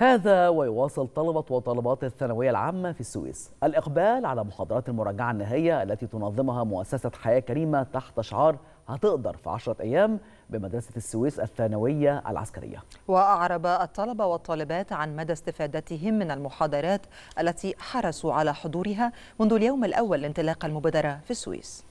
هذا ويواصل طلبة وطالبات الثانوية العامة في السويس. الإقبال على محاضرات المراجعة النهائية التي تنظمها مؤسسة حياة كريمة تحت شعار هتقدر في عشرة أيام بمدرسة السويس الثانوية العسكرية. وأعرب الطلبة والطالبات عن مدى استفادتهم من المحاضرات التي حرصوا على حضورها منذ اليوم الأول لانطلاق المبادرة في السويس.